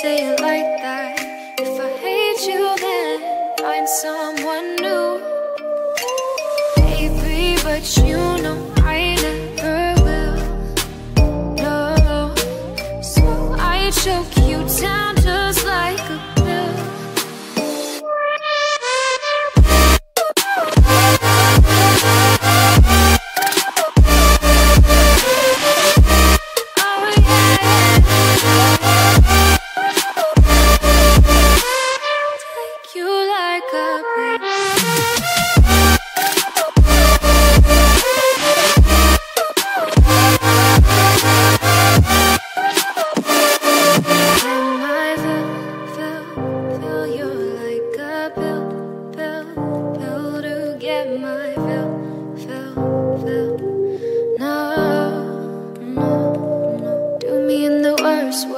say it like first word.